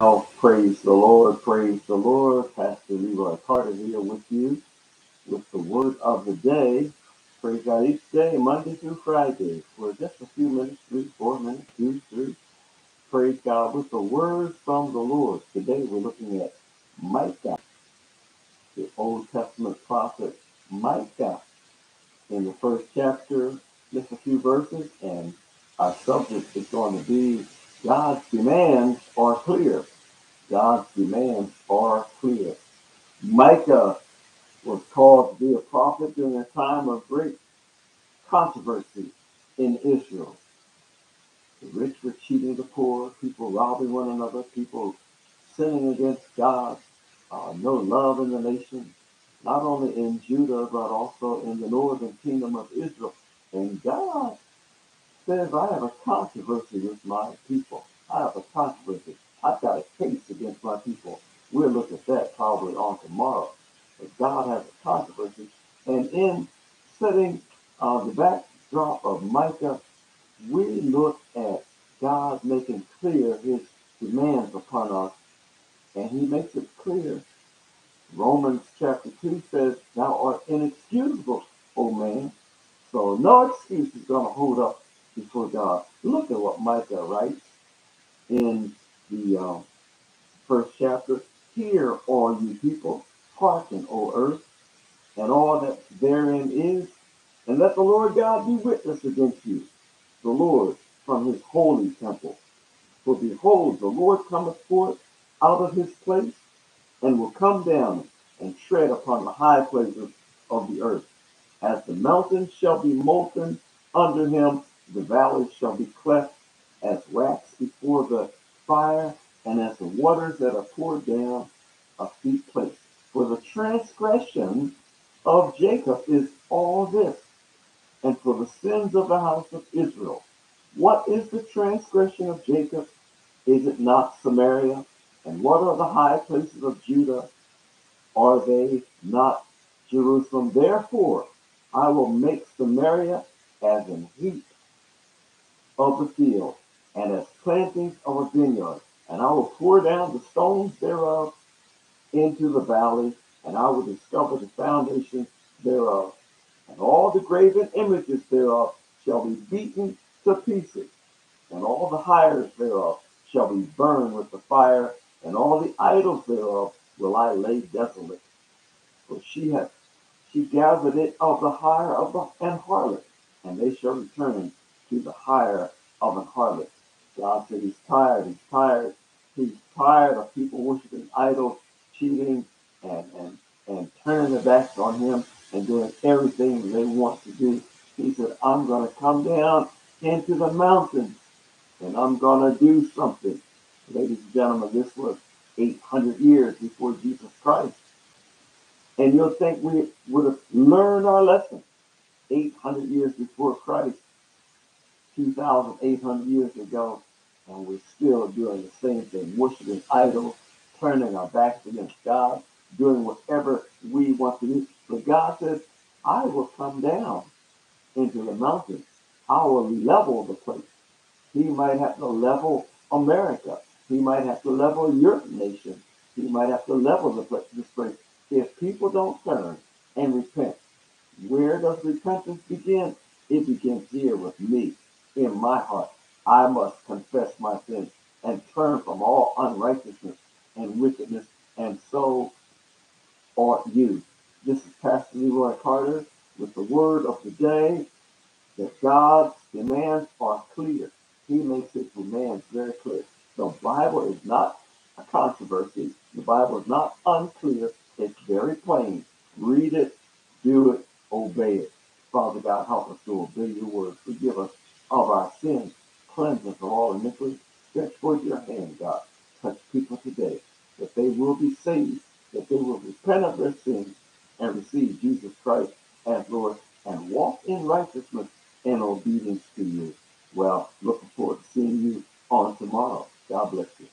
Oh, praise the Lord, praise the Lord. Pastor LeRoy Carter here with you with the word of the day. Praise God each day, Monday through Friday, for just a few minutes, three, four minutes, two, three. Praise God with the word from the Lord. Today we're looking at Micah, the Old Testament prophet Micah, in the first chapter, just a few verses, and our subject is going to be God's demands are clear. God's demands are clear. Micah was called to be a prophet during a time of great controversy in Israel. The rich were cheating the poor, people robbing one another, people sinning against God, uh, no love in the nation, not only in Judah, but also in the northern kingdom of Israel. And God says, I have a controversy with my people. I have a controversy. I've got a case against my people. We'll look at that probably on tomorrow. But God has a controversy. And in setting uh, the backdrop of Micah, we look at God making clear his demands upon us. And he makes it clear. Romans chapter 2 says, Thou art inexcusable, O man so no excuse is going to hold up before God. Look at what Micah writes in the uh, first chapter. Hear, all you people, hearken, O earth, and all that therein is, and let the Lord God be witness against you, the Lord from his holy temple. For behold, the Lord cometh forth out of his place, and will come down and tread upon the high places of the earth. As the mountains shall be molten under him, the valleys shall be cleft as wax before the fire, and as the waters that are poured down a steep place. For the transgression of Jacob is all this, and for the sins of the house of Israel. What is the transgression of Jacob? Is it not Samaria? And what are the high places of Judah? Are they not Jerusalem? Therefore, I will make Samaria as an heap of the field, and as plantings of a vineyard. And I will pour down the stones thereof into the valley, and I will discover the foundations thereof. And all the graven images thereof shall be beaten to pieces, and all the hires thereof shall be burned with the fire, and all the idols thereof will I lay desolate. For she hath she gathered it of the hire of the, an harlot, and they shall return to the hire of an harlot. God said he's tired, he's tired, he's tired of people worshiping idols, cheating, and, and, and turning their backs on him and doing everything they want to do. He said, I'm going to come down into the mountains and I'm going to do something. Ladies and gentlemen, this was 800 years before Jesus Christ. And you'll think we would have learned our lesson 800 years before Christ, 2,800 years ago, and we're still doing the same thing, worshiping idols, turning our backs against God, doing whatever we want to do. But God says, I will come down into the mountains. I will level the place. He might have to level America. He might have to level your nation. He might have to level the place. If people don't turn and repent, where does repentance begin? It begins here with me, in my heart. I must confess my sins and turn from all unrighteousness and wickedness, and so ought you. This is Pastor LeRoy Carter with the word of the day that God's demands are clear. He makes his demands very clear. The Bible is not a controversy. The Bible is not unclear. It's very plain. Read it, do it, obey it. Father God, help us to obey your word. Forgive us of our sins. Cleanse us of all iniquity. Stretch forth your hand, God. Touch people today that they will be saved, that they will repent of their sins and receive Jesus Christ as Lord and walk in righteousness and obedience to you. Well, looking forward to seeing you on tomorrow. God bless you.